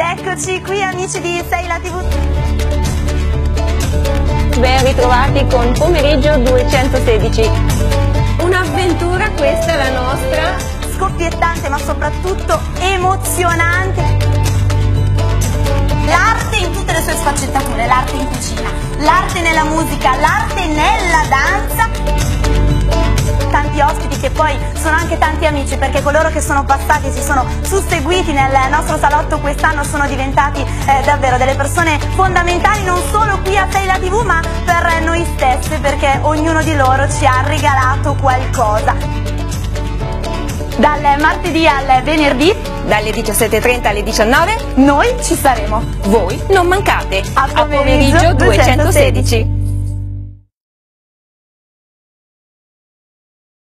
eccoci qui amici di Sei la TV. Ben ritrovati con Pomeriggio 216. Un'avventura questa è la nostra. Scoppiettante ma soprattutto emozionante. L'arte in tutte le sue sfaccettature, l'arte in cucina, l'arte nella musica, l'arte nella danza che poi sono anche tanti amici perché coloro che sono passati e si sono susseguiti nel nostro salotto quest'anno sono diventati eh, davvero delle persone fondamentali non solo qui a Sei la TV ma per noi stesse perché ognuno di loro ci ha regalato qualcosa. Dal martedì al venerdì, dalle 17.30 alle 19, noi ci saremo. Voi non mancate. A pomeriggio, a pomeriggio 216. 216.